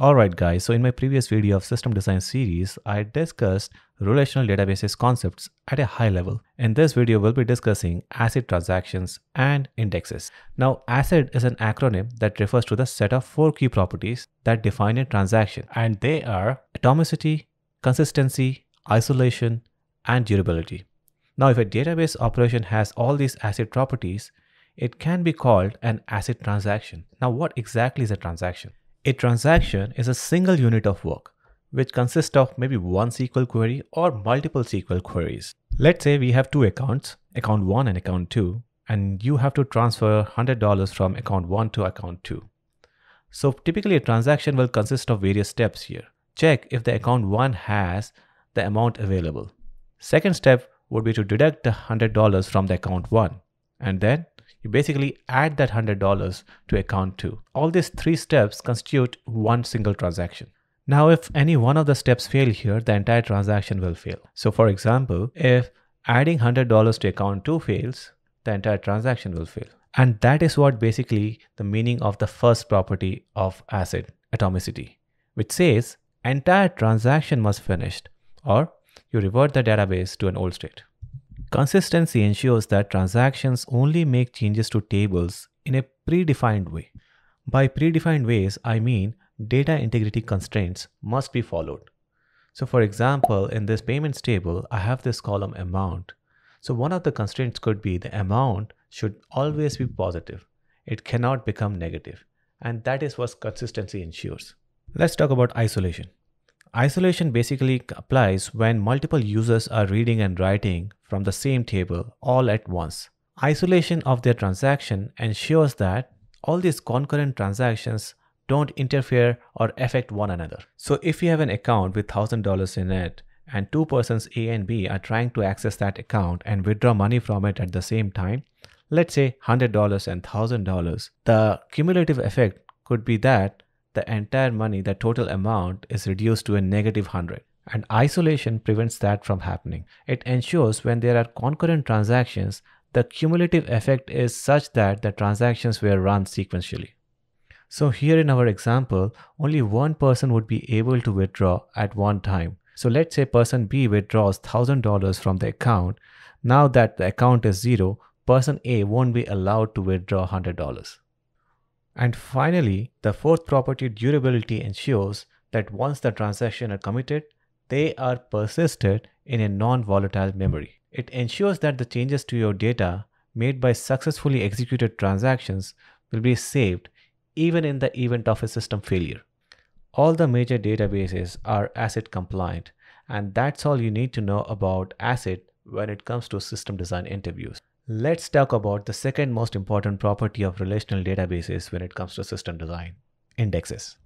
Alright guys, so in my previous video of system design series, I discussed relational databases concepts at a high level. In this video, we'll be discussing ACID transactions and indexes. Now, ACID is an acronym that refers to the set of four key properties that define a transaction, and they are atomicity, consistency, isolation, and durability. Now, if a database operation has all these ACID properties, it can be called an ACID transaction. Now, what exactly is a transaction? A transaction is a single unit of work, which consists of maybe one SQL query or multiple SQL queries. Let's say we have two accounts, account 1 and account 2, and you have to transfer $100 from account 1 to account 2. So typically a transaction will consist of various steps here. Check if the account 1 has the amount available. Second step would be to deduct the $100 from the account 1 and then you basically add that $100 to account 2. All these three steps constitute one single transaction. Now, if any one of the steps fail here, the entire transaction will fail. So for example, if adding $100 to account 2 fails, the entire transaction will fail. And that is what basically the meaning of the first property of ACID, atomicity, which says entire transaction must finished or you revert the database to an old state. Consistency ensures that transactions only make changes to tables in a predefined way. By predefined ways, I mean data integrity constraints must be followed. So for example, in this payments table, I have this column amount. So one of the constraints could be the amount should always be positive. It cannot become negative. And that is what consistency ensures. Let's talk about isolation. Isolation basically applies when multiple users are reading and writing from the same table all at once. Isolation of their transaction ensures that all these concurrent transactions don't interfere or affect one another. So if you have an account with $1000 in it and two persons A and B are trying to access that account and withdraw money from it at the same time, let's say $100 and $1000, the cumulative effect could be that the entire money, the total amount is reduced to a negative 100. And isolation prevents that from happening. It ensures when there are concurrent transactions, the cumulative effect is such that the transactions were run sequentially. So here in our example, only one person would be able to withdraw at one time. So let's say person B withdraws $1000 from the account. Now that the account is zero, person A won't be allowed to withdraw $100. And finally, the fourth property durability ensures that once the transaction are committed, they are persisted in a non-volatile memory. It ensures that the changes to your data made by successfully executed transactions will be saved even in the event of a system failure. All the major databases are ACID compliant and that's all you need to know about ACID when it comes to system design interviews. Let's talk about the second most important property of relational databases when it comes to system design, indexes.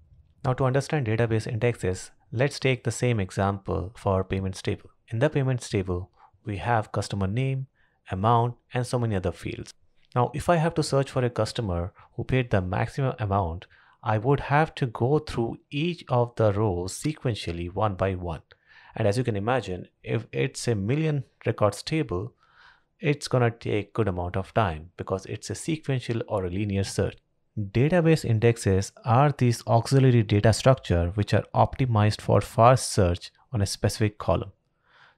Now to understand database indexes, let's take the same example for payments table. In the payments table, we have customer name, amount, and so many other fields. Now, if I have to search for a customer who paid the maximum amount, I would have to go through each of the rows sequentially one by one. And as you can imagine, if it's a million records table, it's gonna take good amount of time because it's a sequential or a linear search. Database indexes are these auxiliary data structure which are optimized for fast search on a specific column.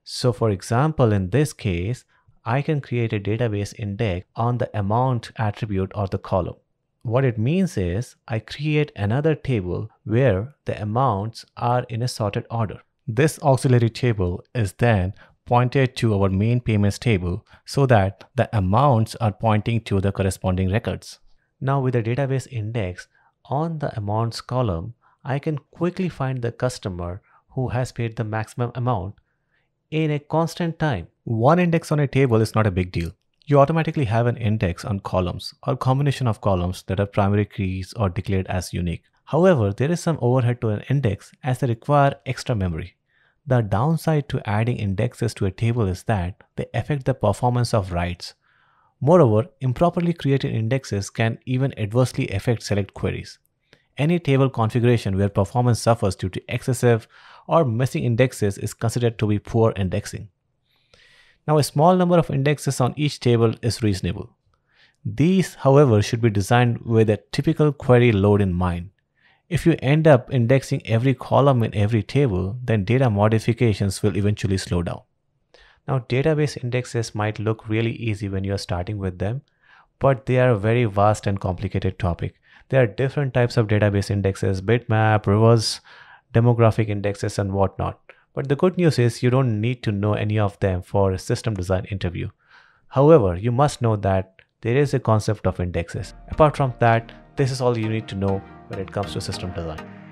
So for example, in this case, I can create a database index on the amount attribute or the column. What it means is I create another table where the amounts are in a sorted order. This auxiliary table is then pointed to our main payments table so that the amounts are pointing to the corresponding records. Now with the database index on the amounts column, I can quickly find the customer who has paid the maximum amount in a constant time. One index on a table is not a big deal. You automatically have an index on columns or combination of columns that are primary keys or declared as unique. However, there is some overhead to an index as they require extra memory. The downside to adding indexes to a table is that they affect the performance of writes. Moreover, improperly created indexes can even adversely affect select queries. Any table configuration where performance suffers due to excessive or missing indexes is considered to be poor indexing. Now, a small number of indexes on each table is reasonable. These, however, should be designed with a typical query load in mind. If you end up indexing every column in every table, then data modifications will eventually slow down. Now, database indexes might look really easy when you're starting with them, but they are a very vast and complicated topic. There are different types of database indexes, bitmap, reverse demographic indexes, and whatnot. But the good news is you don't need to know any of them for a system design interview. However, you must know that there is a concept of indexes. Apart from that, this is all you need to know when it comes to system design.